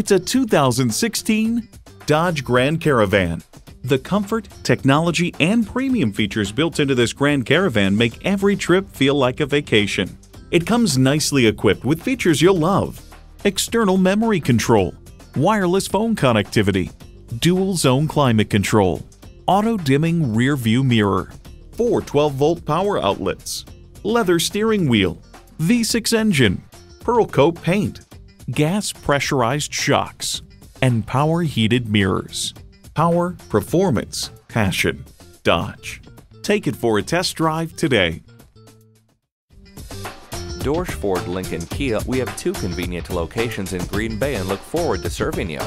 It's a 2016 Dodge Grand Caravan. The comfort, technology, and premium features built into this Grand Caravan make every trip feel like a vacation. It comes nicely equipped with features you'll love. External memory control, wireless phone connectivity, dual zone climate control, auto dimming rear view mirror, four 12 volt power outlets, leather steering wheel, V6 engine, pearl coat paint, gas pressurized shocks, and power heated mirrors. Power, performance, passion. Dodge. Take it for a test drive today. Dorsch Ford Lincoln Kia, we have two convenient locations in Green Bay and look forward to serving you.